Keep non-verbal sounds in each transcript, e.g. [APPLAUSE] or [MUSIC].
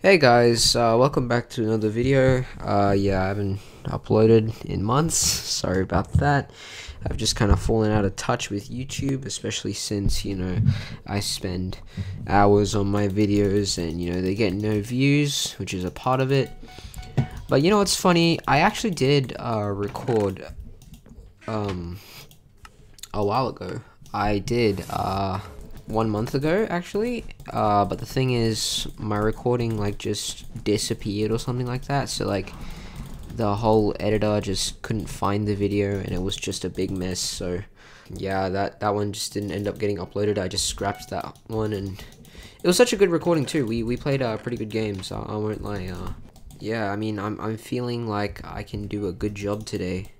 Hey guys, uh, welcome back to another video. Uh, yeah, I haven't uploaded in months. Sorry about that. I've just kind of fallen out of touch with YouTube, especially since, you know, I spend hours on my videos and, you know, they get no views, which is a part of it. But you know what's funny? I actually did uh, record um, a while ago. I did. One month ago actually. Uh, but the thing is my recording like just disappeared or something like that. So like the whole editor just couldn't find the video and it was just a big mess. So yeah that that one just didn't end up getting uploaded. I just scrapped that one and it was such a good recording too. We we played uh, pretty good game so I won't lie uh, yeah I mean I'm, I'm feeling like I can do a good job today.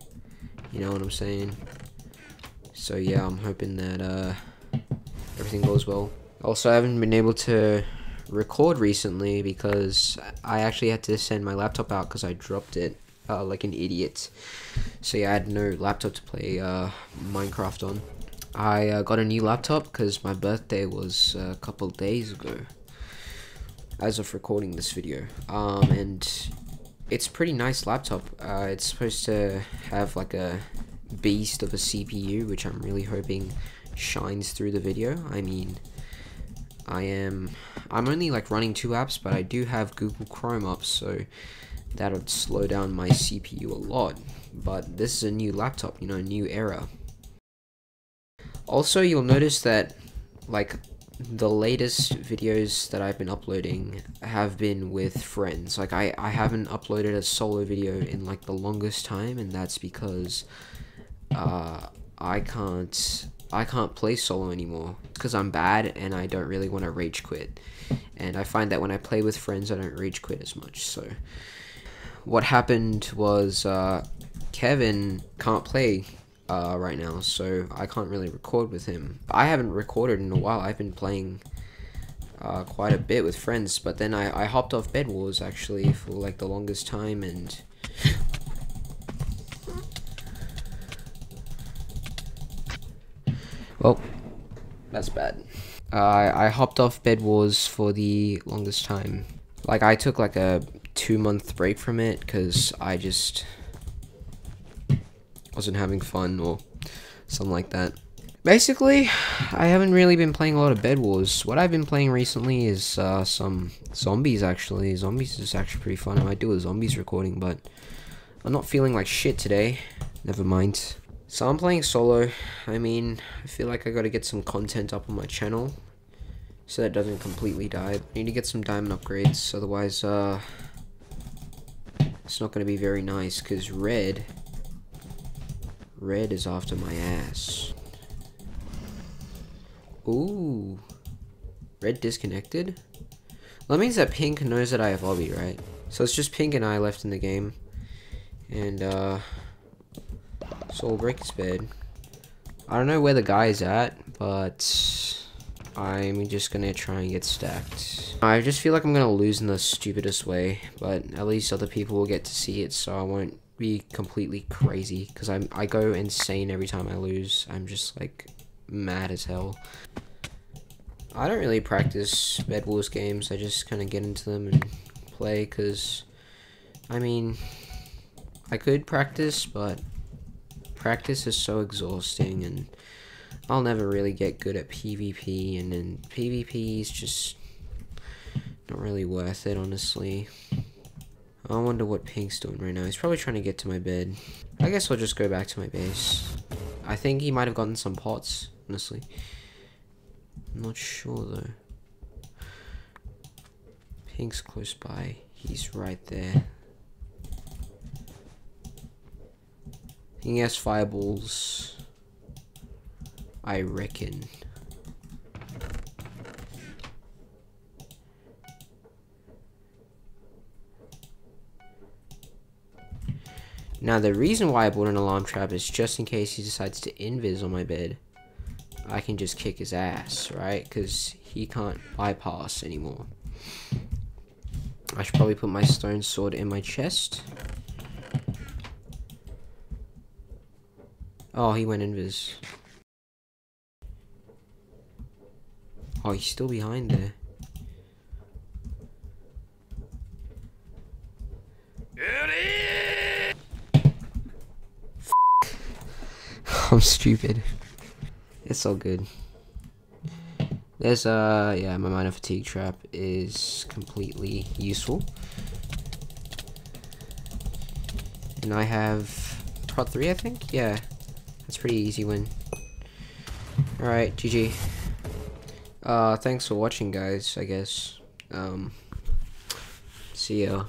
You know what I'm saying? So yeah I'm hoping that uh everything goes well. Also, I haven't been able to record recently because I actually had to send my laptop out because I dropped it uh, like an idiot. So yeah, I had no laptop to play uh, Minecraft on. I uh, got a new laptop because my birthday was a couple days ago as of recording this video. Um, and it's a pretty nice laptop. Uh, it's supposed to have like a beast of a CPU, which I'm really hoping shines through the video. I mean, I am, I'm only like running two apps, but I do have Google Chrome up, so that would slow down my CPU a lot. But this is a new laptop, you know, new era. Also, you'll notice that, like, the latest videos that I've been uploading have been with friends. Like, I, I haven't uploaded a solo video in, like, the longest time, and that's because, uh, I can't I can't play solo anymore because I'm bad and I don't really want to rage quit. And I find that when I play with friends, I don't rage quit as much. So, what happened was uh, Kevin can't play uh, right now, so I can't really record with him. I haven't recorded in a while. I've been playing uh, quite a bit with friends, but then I, I hopped off Bed Wars actually for like the longest time and Well, that's bad. Uh, I, I hopped off Bed Wars for the longest time. Like, I took like a two month break from it because I just wasn't having fun or something like that. Basically, I haven't really been playing a lot of Bed Wars. What I've been playing recently is uh, some zombies, actually. Zombies is actually pretty fun. I might do a zombies recording, but I'm not feeling like shit today. Never mind. So I'm playing solo. I mean, I feel like I gotta get some content up on my channel. So that doesn't completely die. I need to get some diamond upgrades, otherwise, uh... It's not gonna be very nice, because red... Red is after my ass. Ooh. Red disconnected? That means that pink knows that I have obby, right? So it's just pink and I left in the game. And, uh... So we'll break his bed. I don't know where the guy is at, but I'm just gonna try and get stacked. I just feel like I'm gonna lose in the stupidest way, but at least other people will get to see it, so I won't be completely crazy, because I I go insane every time I lose. I'm just like mad as hell. I don't really practice Bed Wars games, I just kind of get into them and play, because, I mean, I could practice, but practice is so exhausting and I'll never really get good at PvP and then PvP is just not really worth it honestly. I wonder what Pink's doing right now. He's probably trying to get to my bed. I guess I'll just go back to my base. I think he might have gotten some pots, honestly. I'm not sure though. Pink's close by. He's right there. He has fireballs. I reckon. Now the reason why I bought an alarm trap is just in case he decides to invis on my bed. I can just kick his ass, right? Because he can't bypass anymore. I should probably put my stone sword in my chest. Oh, he went invis. Oh, he's still behind there. [LAUGHS] I'm stupid. It's all good. There's uh yeah, my miner fatigue trap is completely useful. And I have prot 3 I think? Yeah. That's pretty easy win. Alright, GG. Uh thanks for watching guys, I guess. Um see ya.